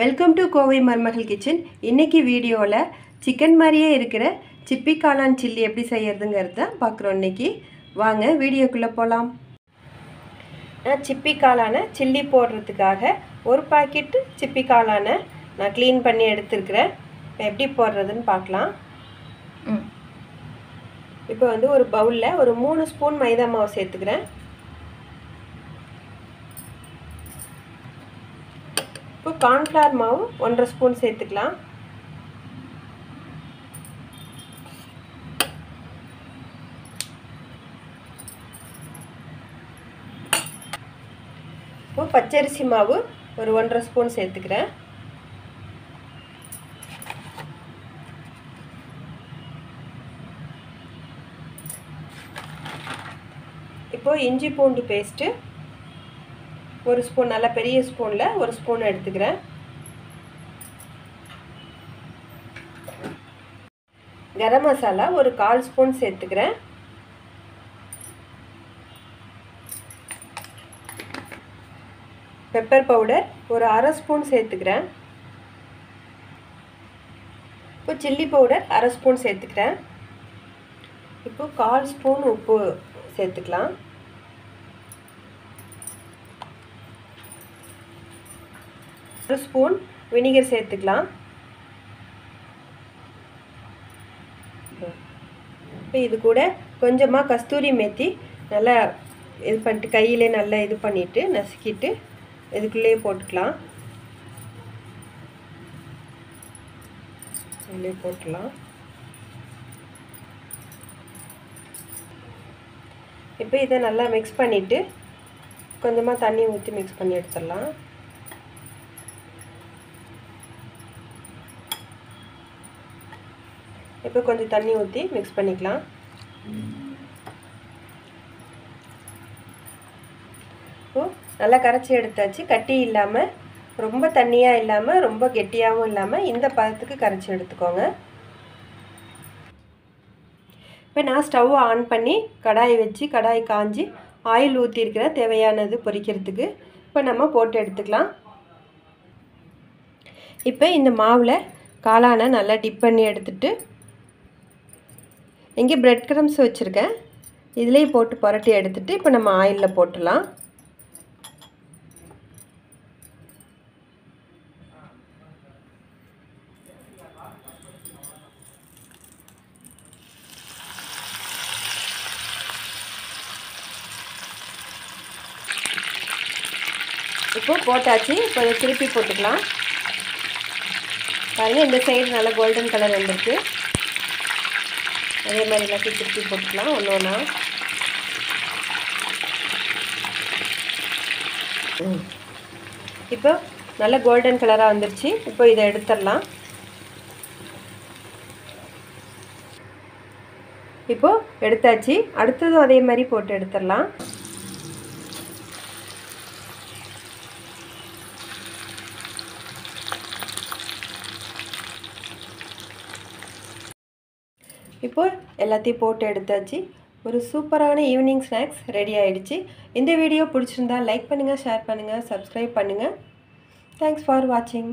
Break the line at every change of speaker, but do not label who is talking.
Welcome to Kovai மருமகள் kitchen இன்னைக்கு வீடியோவில் சிக்கன் மாதிரியே இருக்கிற சிப்பி காளான் சில்லி எப்படி செய்யறதுங்கிறது தான் பார்க்குறோம் இன்னைக்கு. வாங்க வீடியோக்குள்ளே போகலாம் நான் சிப்பி காளானை சில்லி போடுறதுக்காக ஒரு பாக்கெட்டு சிப்பி காளானை நான் க்ளீன் பண்ணி எடுத்துருக்கிறேன். எப்படி போடுறதுன்னு பார்க்கலாம். இப்போ வந்து ஒரு பவுலில் ஒரு மூணு ஸ்பூன் மைதா மாவு சேர்த்துக்கிறேன். இப்போ கார்ன்ஃப்ளவர் மாவு ஒன்றரை ஸ்பூன் சேர்த்துக்கலாம். இப்போ பச்சரிசி மாவு ஒரு ஒன்றரை ஸ்பூன் சேர்த்துக்கிறேன். இப்போ இஞ்சி பூண்டு பேஸ்ட்டு ஒரு ஸ்பூன் நல்ல பெரிய ஸ்பூனில் ஒரு ஸ்பூன் எடுத்துக்கிறேன். கரம் மசாலா ஒரு கால் ஸ்பூன் சேர்த்துக்கிறேன். பெப்பர் பவுடர் ஒரு அரை ஸ்பூன் சேர்த்துக்கிறேன். இப்போ சில்லி பவுடர் அரை ஸ்பூன் சேர்த்துக்கிறேன். இப்போ கால் ஸ்பூன் உப்பு சேர்த்துக்கலாம். ஒரு ஸ்பூன் வினிகர் சேர்த்துக்கலாம். இப்போ இது கூட கொஞ்சமாக கஸ்தூரி மேத்தி நல்லா இது பண்ணிட்டு கையிலே நல்லா இது பண்ணிவிட்டு நசுக்கிட்டு இதுக்குள்ளேயே போட்டுக்கலாம். உள்ளே போட்டுக்கலாம். இப்போ இதை நல்லா மிக்ஸ் பண்ணிவிட்டு கொஞ்சமாக தண்ணி ஊற்றி மிக்ஸ் பண்ணி எடுத்துடலாம். இப்போ கொஞ்சம் தண்ணி ஊற்றி மிக்ஸ் பண்ணிக்கலாம். இப்போ நல்லா கரைச்சி எடுத்தாச்சு. கட்டி இல்லாமல் ரொம்ப தண்ணியாக இல்லாமல் ரொம்ப கெட்டியாகவும் இல்லாமல் இந்த பதத்துக்கு கரைச்சி எடுத்துக்கோங்க. இப்போ நான் ஸ்டவ் ஆன் பண்ணி கடாய் வச்சு கடாய் காஞ்சி ஆயில் ஊற்றிருக்கிற தேவையானது பொரிக்கிறதுக்கு இப்போ நம்ம போட்டு எடுத்துக்கலாம். இப்போ இந்த மாவில் காளானை நல்லா டிப் பண்ணி எடுத்துகிட்டு இங்கே ப்ரெட் க்ரம்ஸ் வச்சுருக்கேன். இதுலேயும் போட்டு புரட்டி எடுத்துகிட்டு இப்போ நம்ம ஆயிலில் போட்டுடலாம். இப்போ போட்டாச்சு இப்போ அதை திருப்பி போட்டுக்கலாம். பாருங்கள் இந்த சைடு நல்லா கோல்டன் கலர் வந்துருக்கு. அதே மாதிரி எல்லாத்தையும் திருப்பி போட்டுக்கலாம் ஒன்று ஒன்றா இப்போ நல்ல கோல்டன் கலராக வந்துருச்சு. இப்போ இதை எடுத்துடலாம். இப்போது எடுத்தாச்சு. அடுத்ததும் அதே மாதிரி போட்டு எடுத்துடலாம். இப்போ எல்லாத்தையும் போட்டு எடுத்தாச்சு. ஒரு சூப்பரான ஈவினிங் ஸ்நாக்ஸ் ரெடி ஆகிடுச்சு இந்த வீடியோ பிடிச்சிருந்தா லைக் பண்ணுங்கள் ஷேர் பண்ணுங்கள் சப்ஸ்கிரைப் பண்ணுங்கள் தேங்க்ஸ் ஃபார் வாட்சிங்